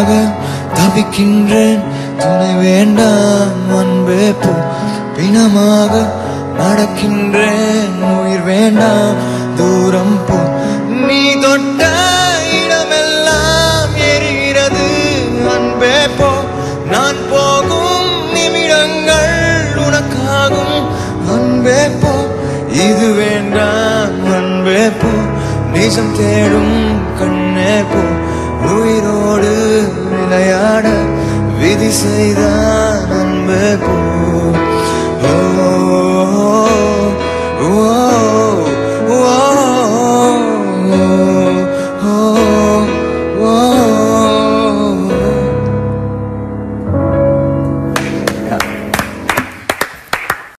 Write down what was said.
உனக்காக தவிக்கின்றேன் துணை வேண்டாம் அன்பே போ. பிணமாக நடக்கின்றேன். உயிர் வேண்டாம் தூரம் போ. நீ தொட்ட இடமெல்லாம் எரிகிறது. அன்பே போ. நான் போகும் நிமிடங்கள் உனக்காகும். அன்பே போ. இது வேண்டாம் அன்பே போ. நிஜம் தேடும் கண்ணே போ. உயிரோடு vidi se i dame me pun.